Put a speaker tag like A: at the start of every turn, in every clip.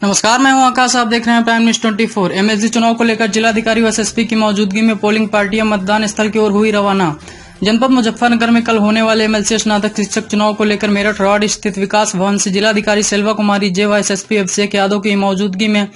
A: नमस्कार, मैं हूँ आकाश, आप देख रहे हैं प्राइम न्यूज़ 24 एमएसडी चुनाव को लेकर जिलाधिकारी व एसएसपी की मौजूदगी में पोलिंग पार्टियाँ मतदान स्थल की ओर हुई रवाना। जनपद मुजफ्फरनगर में कल होने वाले एमएलसी स्नातक शिक्षक चुनाव को लेकर मेरठ रोड स्थित विकास भवन से जिलाधिकारी सेल्वा कुमारी जे व एसएसपी अभिषेक यादव की मौजूदगी में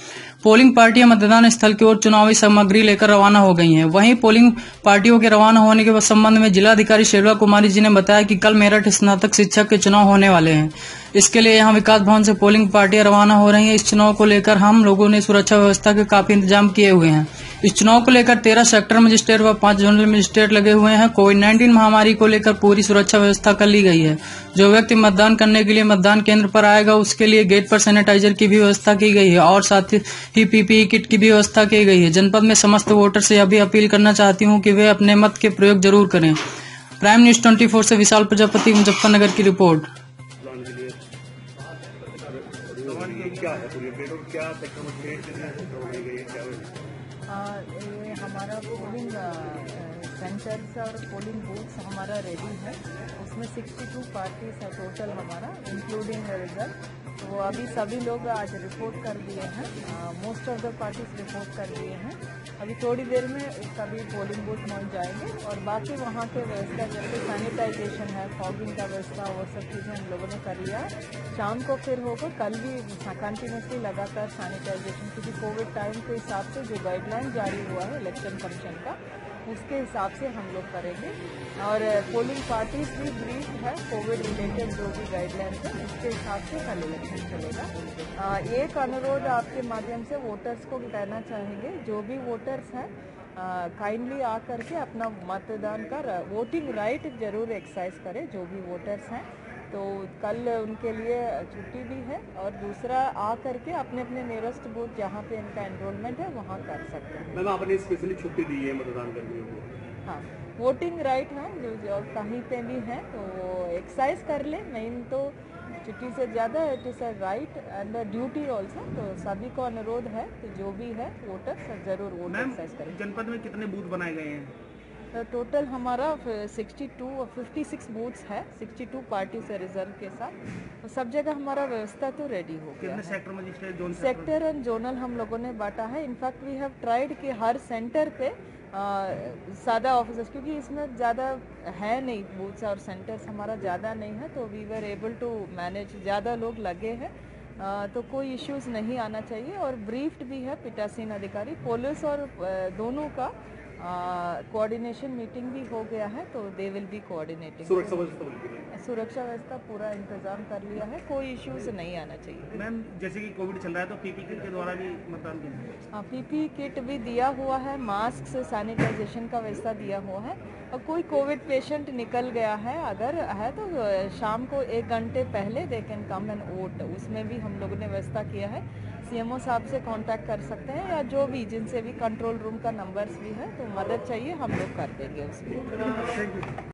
A: पोलिंग पार्टियाँ मतदान स्थल की ओर चुनावी सामग्री लेकर रवाना हो गई हैं। वहीं पोलिंग पार्टियों के रवाना होने के संबंध में जिलाधिकारी शेरवा कुमारी जी ने बताया कि कल मेरठ स्नातक शिक्षक के चुनाव होने वाले हैं। इसके लिए यहाँ विकास भवन से पोलिंग पार्टियाँ रवाना हो रही हैं। इस चुनाव को लेकर हम लोगों ने सुरक्षा व्यवस्था के काफ़ी इंतज़ाम किए हुए हैं। इस चुनाव को लेकर तेरह सेक्टर मजिस्ट्रेट व पाँच जोनल मजिस्ट्रेट लगे हुए हैं। कोविड नाइन्टीन महामारी को लेकर पूरी सुरक्षा व्यवस्था कर ली गई है। जो व्यक्ति मतदान करने के लिए मतदान केंद्र पर आएगा, उसके लिए गेट पर सैनिटाइजर की भी व्यवस्था की गई है और साथ ही पीपीई किट की भी व्यवस्था की गई है। जनपद में समस्त वोटर से यह भी अपील करना चाहती हूँ कि वे अपने मत के प्रयोग ज़रूर करें। प्राइम न्यूज़ ट्वेंटी से विशाल प्रजापति, मुजफ्फरनगर की रिपोर्ट।
B: ये
C: हमारा पोलिंग सेंटर्स और पोलिंग बूथ्स हमारा रेडी है। उसमें 62 पार्टीज़ है टोटल हमारा इंक्लूडिंग रिज़ल्ट तो अभी सभी लोग आज रिपोर्ट कर दिए हैं। Most of the parties report कर दिए हैं। अभी थोड़ी देर में सभी पोलिंग बूथ पहुँच जाएँगे और बाकी वहाँ के व्यवस्था, जैसे सैनिटाइजेशन है फॉगिंग का व्यवस्था, वो सब चीज़ें हम लोगों ने कर लिया। शाम को फिर होगा, कल भी कंटिन्यूसली लगातार सैनिटाइजेशन क्योंकि कोविड टाइम के हिसाब से जो गाइडलाइन जारी हुआ है इलेक्शन कमीशन का, उसके हिसाब से हम लोग करेंगे। और पोलिंग पार्टीज़ भी ब्रीफ है कोविड रिलेटेड जो भी गाइडलाइंस है, उसके हिसाब से कल इलेक्शन चलेगा। एक अनुरोध आपके माध्यम से वोटर्स को कहना चाहेंगे, जो भी वोटर्स हैं काइंडली आ करके अपना मतदान का वोटिंग राइट ज़रूर एक्सरसाइज करें जो भी वोटर्स हैं। तो कल उनके लिए छुट्टी भी है और दूसरा आ करके अपने अपने नियरेस्ट बूथ जहाँ पे इनका एनरोलमेंट है वहाँ कर सकते हैं।
B: मैम आपने स्पेशली छुट्टी दी है मतदान कर्मियों को
C: हाँ वोटिंग राइट है जो, जो कहीं पे भी है तो एक्सरसाइज कर ले। मेन तो छुट्टी से ज़्यादा it is a right and duty also तो सभी को अनुरोध है कि जो भी है वोटर ज़रूर वोट एक्सरसाइज करें।
D: जनपद में कितने बूथ बनाए गए हैं?
C: टोटल हमारा 62 और 56 बूथ्स है 62 पार्टी से रिज़र्व के साथ। तो सब जगह हमारा व्यवस्था तो रेडी हो गया
D: सेक्टर
C: सेक्टर एंड जोनल हम लोगों ने बांटा है। इनफैक्ट वी हैव ट्राइड कि हर सेंटर पे सादा ऑफिसर्स क्योंकि इसमें ज़्यादा है नहीं बूथ्स और सेंटर्स हमारा ज़्यादा नहीं है तो we were able to manage ज़्यादा लोग लगे हैं तो कोई इश्यूज़ नहीं आना चाहिए, और ब्रीफ्ड भी है पिटासीन अधिकारी पुलिस और दोनों का कोऑर्डिनेशन मीटिंग भी हो गया है तो दे विल बी कोऑर्डिनेटिंग
B: सुरक्षा व्यवस्था
C: सुरक्षा व्यवस्था पूरा इंतज़ाम कर लिया है कोई इश्यूज़ नहीं आना चाहिए।
D: मैम जैसे कि कोविड चल रहा है तो पीपी किट के द्वारा भी मतदान किया
C: हाँ पीपी किट भी दिया हुआ है मास्क सैनिटाइजेशन का व्यवस्था दिया हुआ है। और कोई कोविड पेशेंट निकल गया है अगर है तो शाम को एक घंटे पहले they can come and vote उसमें भी हम लोगों ने व्यवस्था किया है। सीएमओ साहब से कांटेक्ट कर सकते हैं या जो भी, जिनसे भी कंट्रोल रूम का नंबर्स भी है तो मदद चाहिए, हम लोग कर देंगे उसमें।